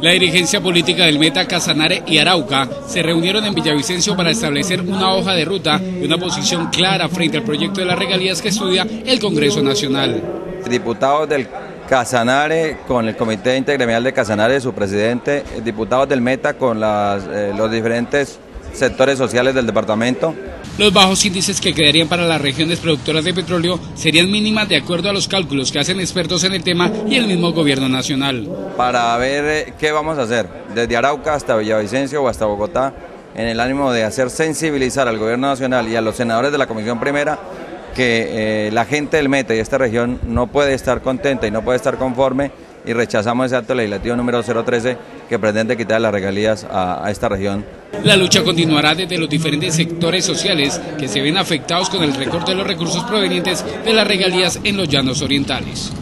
La dirigencia política del Meta, Casanare y Arauca se reunieron en Villavicencio para establecer una hoja de ruta y una posición clara frente al proyecto de las regalías que estudia el Congreso Nacional. Diputados del Casanare con el Comité Intergremial de Casanare, su presidente, diputados del Meta con eh, los diferentes sectores sociales del departamento. Los bajos índices que quedarían para las regiones productoras de petróleo serían mínimas de acuerdo a los cálculos que hacen expertos en el tema y el mismo gobierno nacional. Para ver eh, qué vamos a hacer, desde Arauca hasta Villavicencio o hasta Bogotá, en el ánimo de hacer sensibilizar al gobierno nacional y a los senadores de la Comisión Primera que eh, la gente del Meta y esta región no puede estar contenta y no puede estar conforme y rechazamos ese acto legislativo número 013 que pretende quitar las regalías a, a esta región. La lucha continuará desde los diferentes sectores sociales que se ven afectados con el recorte de los recursos provenientes de las regalías en los llanos orientales.